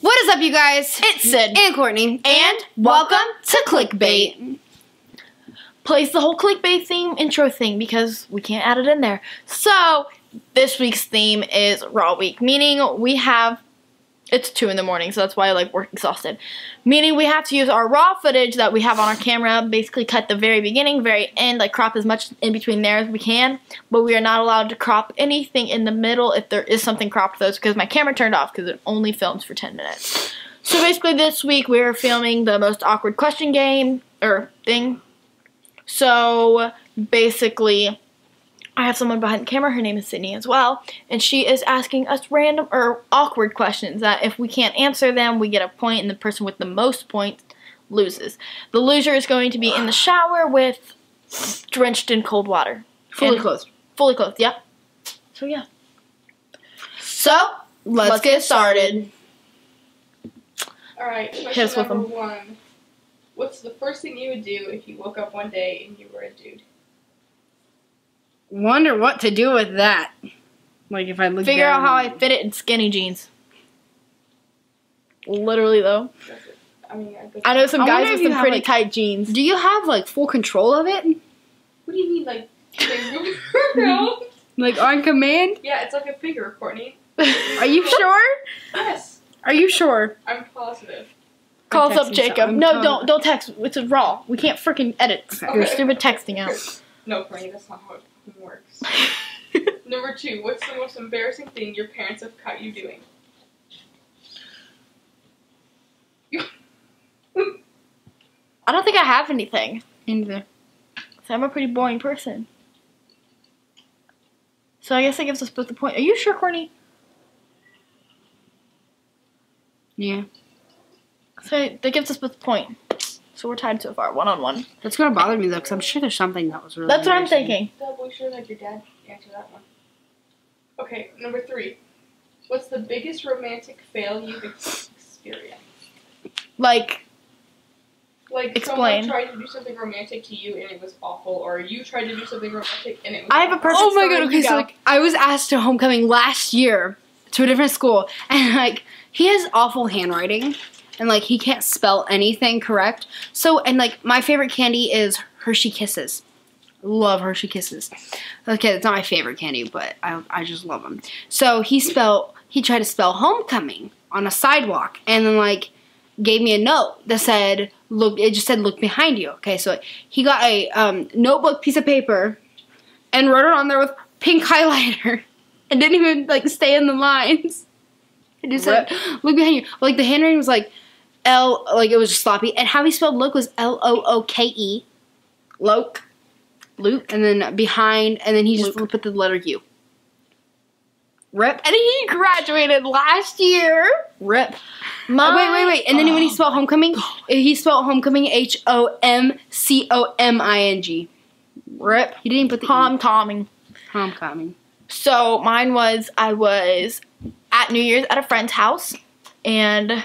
What is up, you guys? It's Syd. and Cortney, And welcome to Clickbait. Plays the whole clickbait theme intro thing because we can't add it in there. So this week's theme is Raw Week, meaning we have it's two in the morning, so that's why I like work exhausted. Meaning we have to use our raw footage that we have on our camera, basically cut the very beginning, very end, like crop as much in between there as we can. But we are not allowed to crop anything in the middle if there is something cropped those because my camera turned off because it only films for 10 minutes. So basically this week we are filming the most awkward question game or thing. So basically I have someone behind the camera, her name is Sydney as well, and she is asking us random or awkward questions that if we can't answer them, we get a point and the person with the most points loses. The loser is going to be in the shower with drenched in cold water. Fully And- clothed. Fully clothed, yep. So yeah. So, let's, Let's get get started. All right, Hit question with number one. What's the first thing you would do if you woke up one day and you were a dude? Wonder what to do with that. Like if I look Figure out how I fit it in skinny jeans. Literally though. I mean, I, I know some I guys with some pretty like- tight jeans. Do you have like full control of it? What do you mean, like, they? Like on command? yeah, it's like a finger, Cortney. Are you sure? Yes, Are you sure? I'm positive. Calls I'm up Jacob. some- No, calling- don't don't text. It's a raw. We can't freaking edit your Okay. stupid texting out. No, Cortney, that's not how it works. Number two, what's the most embarrassing thing your parents have caught you doing? I don't think I have anything. Neither. So I'm a pretty boring person. So I guess that gives us both the point. Are you sure, Cortney? Yeah. So that gives us both the point. So we're tied so far, one on one. That's gonna bother me though, because I'm sure there's something that was really. That's what I'm thinking. Double sure that your dad answer that one. Okay, number three. What's the biggest romantic fail you've ex- experienced? Like, Like Explain. someone tried to do something romantic to you and it was awful, or you tried to do something romantic and it was. I have a awful. perfect Oh my god! Okay, so like I was asked to homecoming last year to a different school, and like he has awful handwriting, and like he can't spell anything correct. So and like my favorite candy is Hershey Kisses. Love Hershey Kisses. Okay, it's not my favorite candy, but I I just love them. So he spelled he tried to spell homecoming on a sidewalk, and then like gave me a note that said look. It just said look behind you. Okay, so he got a um, notebook piece of paper and wrote it on there with pink highlighter and didn't even like stay in the lines. It just said, "Look behind you." Like the handwriting was like L, like it was just sloppy, and how he spelled "look" was L O O K E, Loke, Luke, and then behind, and then he just Luke. put the letter U. Rip, and he graduated last year. Rip. my, Oh, wait, wait, wait, and then when he spelled homecoming, he spelled homecoming H O M C O M I N G. Rip. He didn't put the Tom. Tomming. homecoming. So mine was I was at New Year's at a friend's house and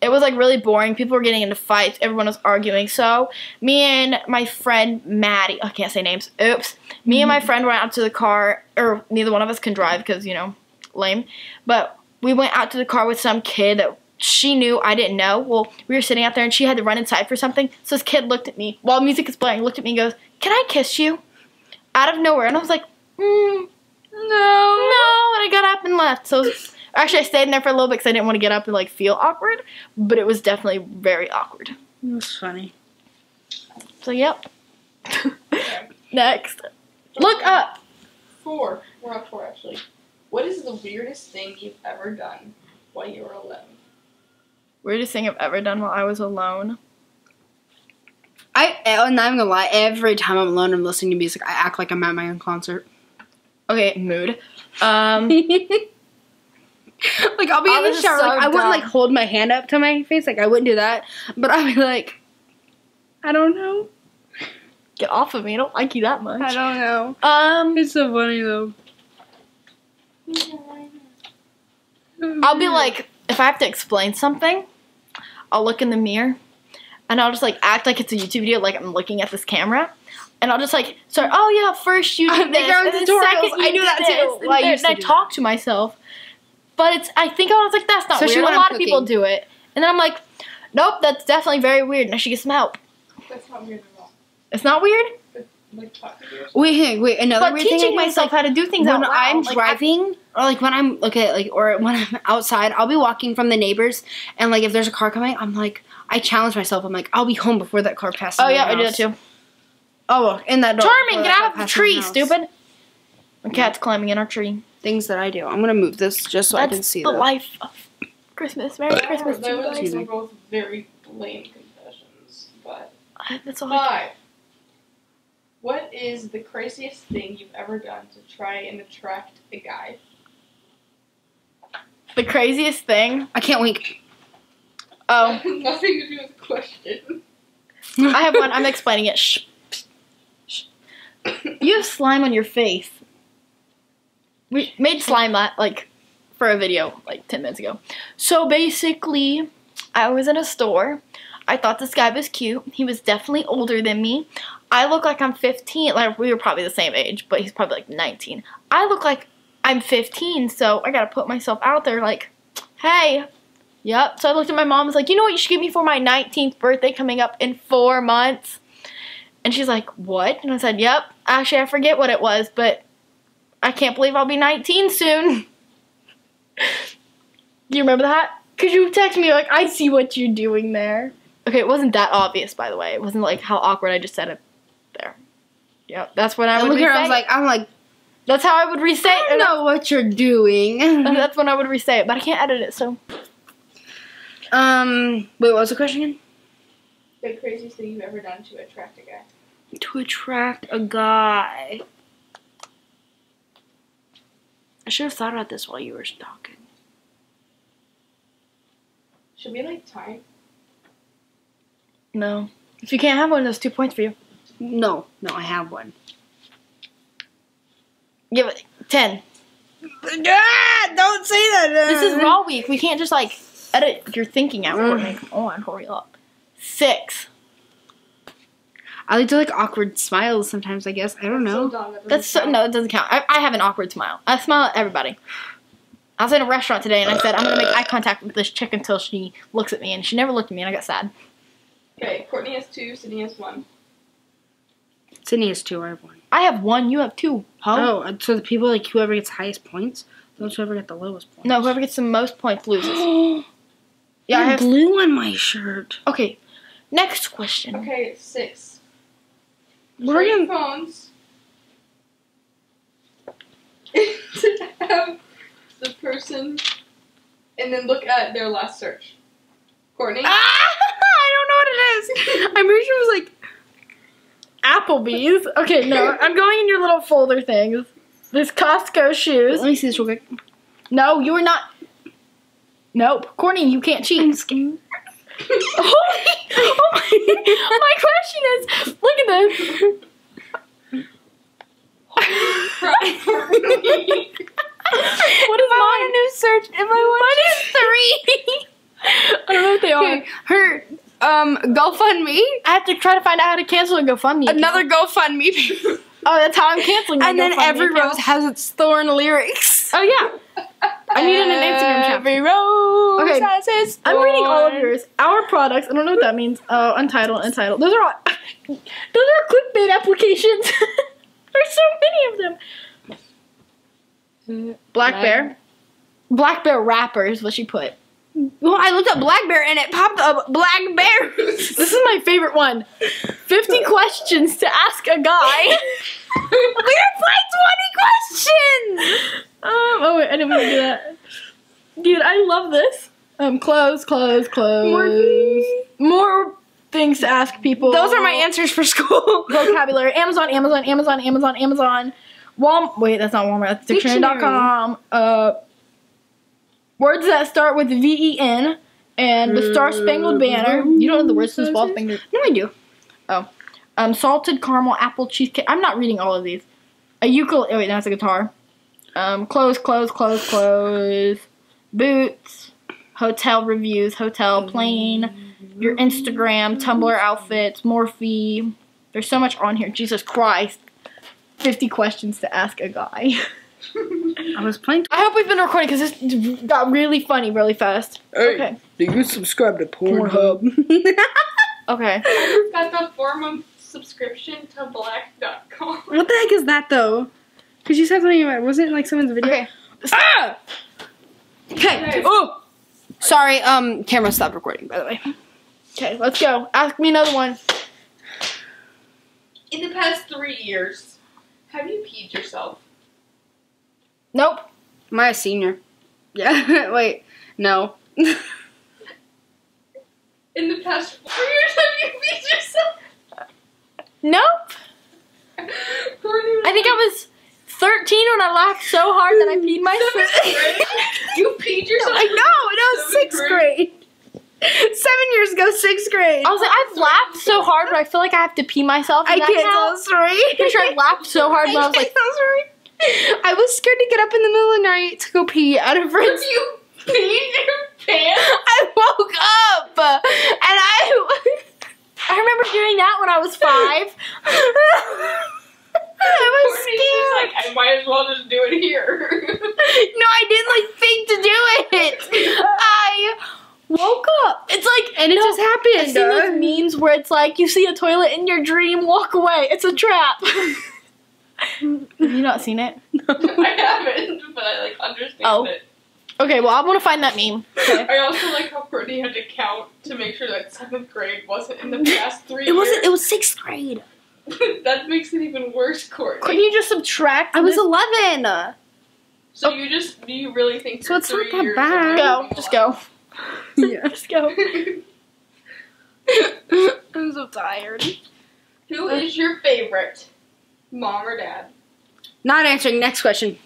it was like really boring. People were getting into fights. Everyone was arguing. So me and my friend Maddie, I can't say names. Oops. Me and my friend went out to the car, or neither one of us can drive because you know, lame. But we went out to the car with some kid that she knew I didn't know. Well, we were sitting out there and she had to run inside for something. So this kid looked at me while music is playing. Looked at me and goes, "Can I kiss you?" Out of nowhere, and I was like, "Hmm." No. No, and I got up and left. So actually, I stayed in there for a little bit because I didn't want to get up and like feel awkward. But it was definitely very awkward. It was funny. So yep. Next, look up. Four. We're on four actually. What is the weirdest thing you've ever done while you were alone? Weirdest thing I've ever done while I was alone. I, and I'm not even gonna lie. Every time I'm alone, I'm listening to music. I act like I'm at my own concert. Okay, mood. Um, like I'll be in the shower. so like I wouldn't like hold my hand up to my face. Like I wouldn't do that. But I'd be like, I don't know. get off of me. I don't like you that much. I don't know. Um, It's so funny though. I'll be like, if I have to explain something, I'll look in the mirror and I'll just like act like it's a YouTube video, like I'm looking at this camera. And I'll just like start, oh yeah, first you I do think this, I'm and then tutorials. second I do that this," too. And, Well, I used to I do talk to myself. but it's. I think oh, I was like, that's not Especially weird. when A I'm lot of people do it, and then I'm like, nope, that's definitely very weird, and I should get some help. That's not weird at all. It's not weird, Like talking to. Wait, hey, wait. Another but weird thing I teaching do is, myself like, how to do things when out loud, I'm like, driving, or like when I'm okay, like or when I'm outside, I'll be walking from the neighbors, and like if there's a car coming, I'm like, I challenge myself. I'm like, I'll be home before that car passes. oh my yeah, I do that too. Oh, well, in that door. Charming, get out of the tree, house. stupid. My cat's climbing in our tree. Things that I do. I'm gonna move this just so I can see the that. life of Christmas. Merry Christmas to you Those Excuse guys. me. were both very lame confessions, but Uh, That's all. I five. What is the craziest thing you've ever done to try and attract a guy? The craziest thing. I can't wink. Oh, Nothing to do with the question. I have one. I'm explaining it. Shh. Shh. You have slime on your face. We made slime like for a video like 10 minutes ago. So basically, I was in a store. I thought this guy was cute. He was definitely older than me. I look like I'm 15. Like we were probably the same age, but he's probably like 19. I look like I'm 15, so I gotta put myself out there. Like, hey, Yep. So I looked at my mom and was like, you know what you should give me for my 19th birthday coming up in four months? And she's like, what? And I said, yep. Actually, I forget what it was, but I can't believe I'll be 19 soon. Do you remember that? Because you texted me, like, I see what you're doing there. Okay, it wasn't that obvious, by the way. It wasn't like how awkward I just said it there. Yep, that's what I I would look re her. I was like, I'm like, that's how I would re-say I don't know what you're doing. That's when I would re-say it, but I can't edit it, so. um, wait, what was the question again? The craziest thing you've ever done to attract a guy. To attract a guy. I should have thought about this while you were talking. Should we like time? No. If you can't have one, there's two points for you. No, no, I have one. Give it 10. Ah, don't say that. This is raw week. We can't just like edit your thinking out, Cortney. Come on, hurry up. Six. I like to like awkward smiles sometimes. I guess I don't So know. dumb, that That's so, count. no, it doesn't count. I, I have an awkward smile. I smile at everybody. I was in a restaurant today and I said I'm gonna make eye contact with this chick until she looks at me, and she never looked at me, and I got sad. Okay, Cortney has two, Sydney has one. Sydney has two. I have one. I have one. You have two. Huh? Oh, uh, so the people like whoever gets highest points, those whoever get the lowest points. No, whoever gets the most points loses. Yeah, I have. blue on my shirt. Okay. Next question. Okay, six. We're gonna. phones. to have the person and then look at their last search. Cortney? Ah, I don't know what it is. I'm pretty sure it was like. Applebee's. Okay, no, I'm going in your little folder things. There's Costco shoes. Let me see this real quick. No, you are not. Nope, Cortney, you can't cheat. Oh, my, my question is, look at this. What is mine? A new search. Am I What is three? I don't know what they are. Her um GoFundMe, I have to try to find out how to cancel a GoFundMe. account. another GoFundMe, Oh, that's how I'm canceling. and then GoFundMe every account. rose has its thorn lyrics. Oh yeah. I need an Instagram account. Every rose Okay, has I'm reading all of yours. Our products. I don't know what that means. Oh, untitled, untitled. Those are all. Those are clickbait applications. There's so many of them. Black Bear. Black Bear rapper is what she put. Well, I looked up Black Bear and it popped up Black Bear. This is my favorite one. 50 questions to ask a guy. we are playing 20 questions. Um, oh wait, I didn't mean to do that. Dude, I love this. Um, close, close, close. More More things to ask people. Those are my answers for school. vocabulary. Amazon, Amazon, Amazon, Amazon, Amazon. Wal. Wait, that's not Walmart. That's dictionary.com. Uh, words that start with V E N and the Star Spangled Banner. You don't know the words to the Star Spangled. No, I do. Oh. Um, salted caramel apple cheesecake. I'm not reading all of these. A ukulele. Oh wait, that's a guitar. Um, clothes, clothes, clothes, clothes. Boots. Hotel reviews. Hotel plane. Your Instagram, Tumblr outfits, Morphe. There's so much on here. Jesus Christ. 50 questions to ask a guy. I was playing. I hope we've been recording because this got really funny really fast. Okay. do you subscribe to Pornhub? Okay. Got the form of subscription to black.com. what the heck is that though? Because you said something about wasn't it like someone's video? Okay. Ah! Okay. Okay. Oh, sorry. Um, camera stopped recording. By the way. Okay, let's go. Ask me another one. In the past three years, have you peed yourself? Nope. Am I a senior? Yeah. Wait. No. In the past four years, have you peed yourself? Nope. I think I was 13 when I laughed so hard that I peed myself. Grade? You peed yourself? I know. It was sixth grade. Seven years ago, sixth grade. I was like, I've laughed so hard, but I feel like I have to pee myself. I can't tell a story. Pretty sure I laughed so hard, but I was like, can't tell story. I was scared to get up in the middle of the night to go pee out of friends. you peed your pants? I woke up and I. I remember doing that when I was five. I was Cortney's scared. like, I might as well just do it here. no, I didn't like think to do it. I woke up It's like, and it no, just I've happened. seen those memes where it's like, you see a toilet in your dream, walk away. It's a trap. Have you not seen it? I haven't, but I like understand Oh. it. Okay, well, I want to find that meme. Okay. I also like how Cortney had to count to make sure that seventh grade wasn't in the past three It wasn't. It was sixth grade. That makes it even worse, Cortney. Couldn't you just subtract? I was this? eleven. So you just do you really think So your it's not three that years bad. Go, just go. Yeah. Just go. I'm so tired. Who is your favorite, mom or dad? Not answering. Next question.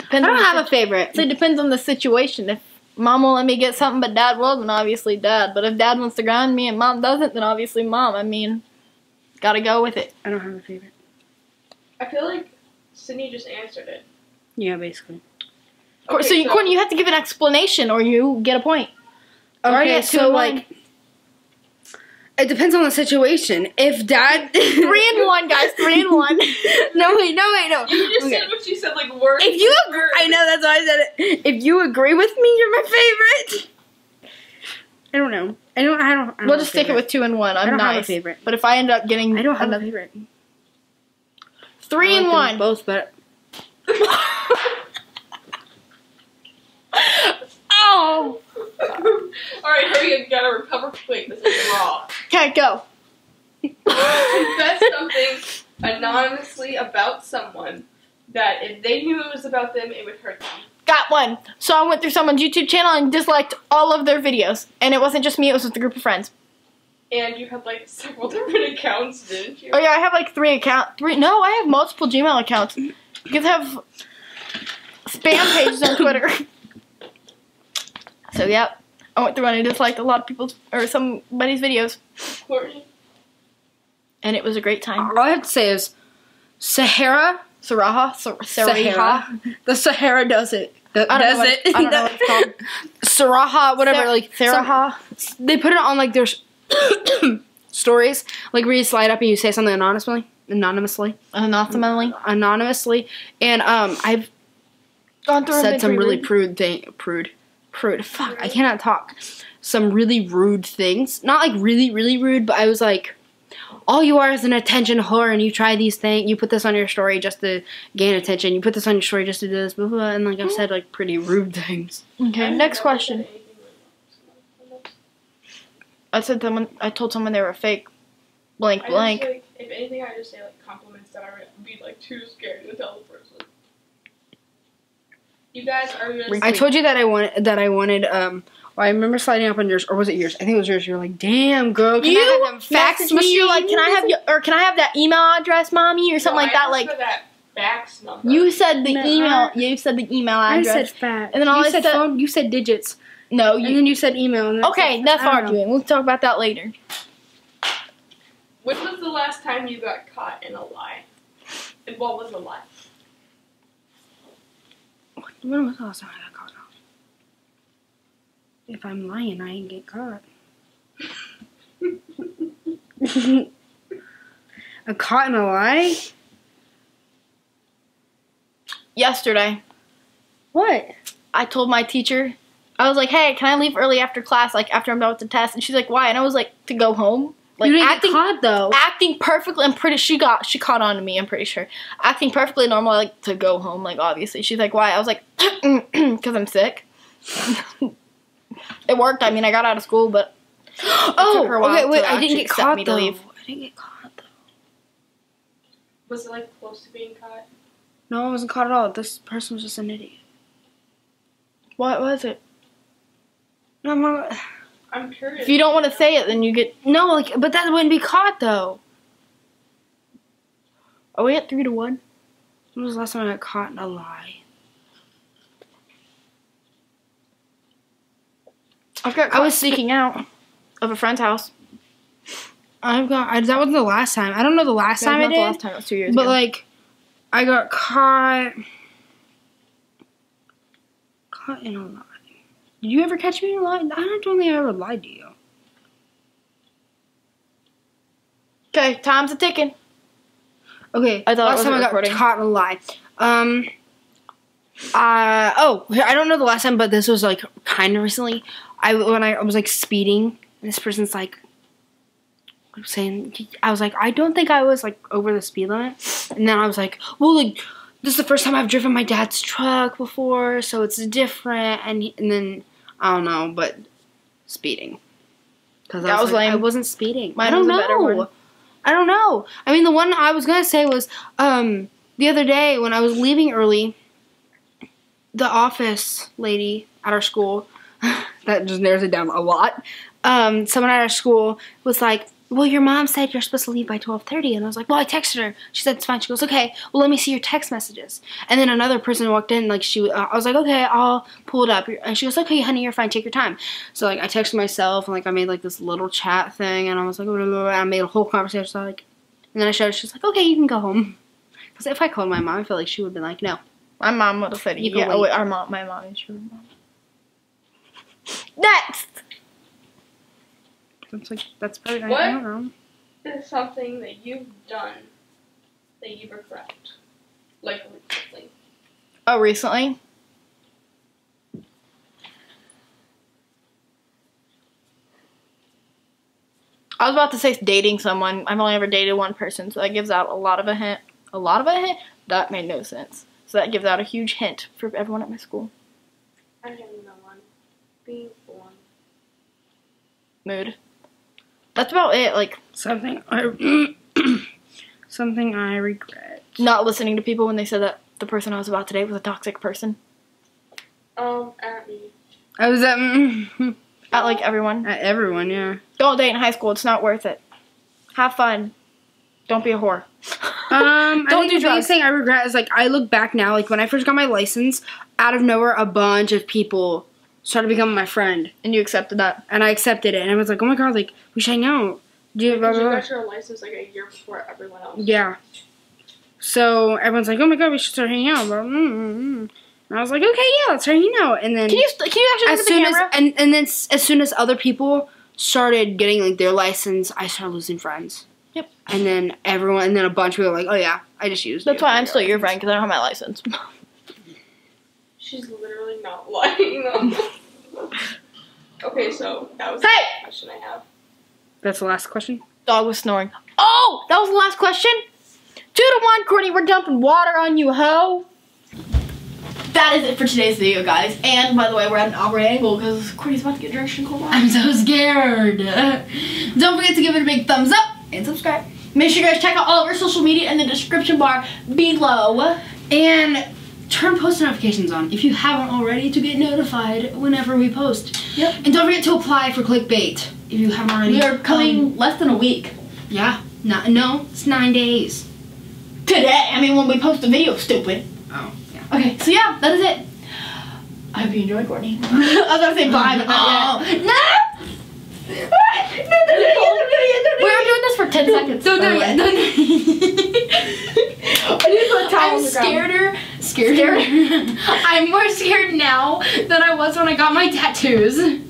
I Depends on don't have a favorite. So it depends on the situation. If mom won't let me get something but dad will, then obviously dad. But if dad wants to ground me and mom doesn't, then obviously mom. I mean, gotta go with it. I don't have a favorite. I feel like Sydney just answered it. Yeah, basically. Cor- so, you, Cortney, you have to give an explanation or you get a point. Already Okay, at so like, one. it depends on the situation. If dad Three and one, guys. Three and one. no wait, no wait, no. You just Okay. said what you said, like word. If you agree. I know that's why I said it. If you agree with me, you're my favorite. I don't know. I don't. I don't. I don't We'll have just a stick it with two and one. I I'm don't have a favorite. But if I end up getting I don't have another a favorite. three I and like one. Both, but oh. All right, hurry up! You gotta recover quick. This is raw. Okay, go. Confess something anonymously about someone that if they knew it was about them, it would hurt them. Got one. So I went through someone's YouTube channel and disliked all of their videos. And it wasn't just me, it was with a group of friends. And you had like several different accounts, didn't you? Oh yeah, I have like three account three no, I have multiple Gmail accounts. You can have spam pages on Twitter. So yep. I went through and I disliked a lot of people's or somebody's videos. And it was a great time. all I have to say is, Sahara, Saraha, Sar- Saraha. Sahara, the Sahara does it. Th- I don't know does what it? it's- I don't know what it's called. Saraha, whatever. Sar- like some- Saraha. they put it on like their stories, like where you slide up and you say something anonymously, anonymously, Anonymously. anonymously, and um, I've Gone through said some really rude. prude thing, prude, prude. Fuck, I cannot talk. Some really rude things, not like really, really rude, but I was like, all you are is an attention whore, and you try these things. You put this on your story just to gain attention. You put this on your story just to do this, blah blah. blah. And like I've said, like pretty rude things. Okay, next question. I said someone I told someone they were fake. Blank I blank. Just, like, if anything, I just say like compliments that I would be like too scared to tell the person. You guys are just. I told you that I wanted that I wanted um well, I remember sliding up on yours or was it yours? I think it was yours. You were like, "Damn, girl, can I you have them fax messaged me, you're like, can I have your or can I have that email address, mommy, or something No, like I that? Like that fax number. you said the No, email. I- You said the email address. I address. said fax. And then all you I said said- phone, you said digits. no, And you. then you said email. And then Okay, said- that's I don't arguing. We'll talk about that later. When was the last time you got caught in a lie? And what was the lie? When was the last time I got caught? If I'm lying, I ain't get caught. I'm caught in a lie? Yesterday, What? I told my teacher, I was like, "Hey, can I leave early after class? Like after I'm done with the test?" And she's like, "Why?" And I was like, "To go home." Like you didn't acting, get caught though. acting perfectly. I'm pretty. She got. She caught on to me. I'm pretty sure. Acting perfectly normal. Like to go home. Like obviously. She's like, "Why?" I was like, "Cause I'm sick." it worked. I mean, I got out of school, but oh, took her a while okay, wait. to I didn't actually get accept caught me to though. leave. I didn't get caught though. Was it like close to being caught? No, I wasn't caught at all. This person was just an idiot. what was it? No, I'm not. I'm curious. If you don't want to say it, then you get. No, like, but that wouldn't be caught though. Are we at three to one? When was the last time I got caught in a lie? I've got. I I was sneaking out of a friend's house. I've got. I, that wasn't the last time. I don't know the last That time I did. the last time. It was two years But ago. like, I got caught. Caught in a lie. Did you ever catch me in a lie? I don't think I ever lied to you. okay, time's a ticking. Okay. I thought last time I got recording. caught in a lie. Um. Uh oh, I don't know the last time, but this was like kind of recently. I when I was like speeding, and this person's like saying, I was like, I don't think I was like over the speed limit, and then I was like, well, like this is the first time I've driven my dad's truck before, so it's different, and he, and then I don't know, but speeding because That I was was, like, I wasn't speeding. Mine I don't was a know. I don't know. I mean, the one I was gonna say was um the other day when I was leaving early. The office lady at our school, that just narrows it down a lot. Um, someone at our school was like, "Well, your mom said you're supposed to leave by twelve 30. and I was like, "Well, I texted her. She said it's fine." She goes, "Okay, well, let me see your text messages." And then another person walked in, like she, uh, I was like, "Okay, I'll pull it up." And she goes, "Okay, honey, you're fine. Take your time." So like I texted myself and like I made like this little chat thing, and I was like, blah, blah, blah, I made a whole conversation. So like, and then I showed. her, She's like, "Okay, you can go home." Because if I called my mom, I feel like she would have been like, "No." My mom would have said, You "Yeah." wait. Oh wait, our mom. My mom is your mom. Next. That's like that's probably I, What? I don't know. Is something that you've done that you regret? Like recently. Oh, recently. I was about to say dating someone. I've only ever dated one person, so that gives out a lot of a hint. A lot of a hint? That made no sense. So that gives out a huge hint for everyone at my school. I don't know one. Being born. Mood. That's about it. Like, Something I something I regret. not listening to people when they said that the person I was about to date was a toxic person. Um, at me. I was at mm, At like everyone. at everyone, yeah. Don't date in high school. It's not worth it. Have fun. Don't be a whore. Um, Don't I think do the biggest drugs. thing I regret is like I look back now, like when I first got my license, out of nowhere, a bunch of people started becoming my friend, And you accepted that. and I accepted it, and I was like, oh my god, like we should hang out. Do you, blah, Because blah, you got your license like a year before everyone else. Yeah. So everyone's like, oh my god, we should start hanging out. Blah, mm, mm. And I was like, okay, yeah, let's start hanging out. And then Can you st- can you actually as look at the soon as and and then as soon as other people started getting like their license, I started losing friends. Yep. And then everyone, and then a bunch of people were like, oh yeah, I just used. That's you why I'm still your friend because I don't have my license. She's literally not lying though. okay, so that was Hey! the question I have. That's the last question. Dog was snoring. Oh, that was the last question. Two to one, Cortney. We're dumping water on you, ho. That is it for today's video, guys. And by the way, we're at an awkward angle because Cortney's about to get drenched in cold water. I'm so scared. Don't forget to give it a big thumbs up. and subscribe. Make sure you guys check out all of our social media in the description bar below. And turn post notifications on if you haven't already to get notified whenever we post. Yep. And don't forget to apply for clickbait if you haven't already. We are coming Um, less than a week yeah. No, no, it's nine days. today. I mean, when we post the video, stupid. Oh, yeah. Okay, so yeah, that is it. I hope you enjoyed, Cortney. I was gonna say bye, but not yet. no! We're doing this for 10 seconds. Don't do it. way. Don't do I didn't put a towel I'm the ground. scared. Scared. I'm more scared now than I was when I got my tattoos.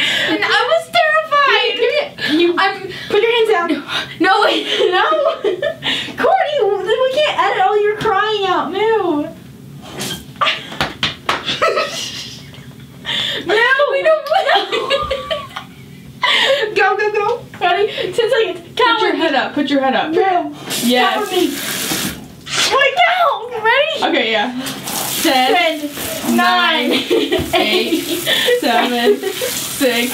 And I was terrified. You I'm. put your hands down. No, wait. No, Cortney, we can't edit all your crying out. Move. up. Put your head up. No. Yes. Cover me. Wait, down. Ready? Okay, yeah. Ten, Ten, nine, eight, seven, six,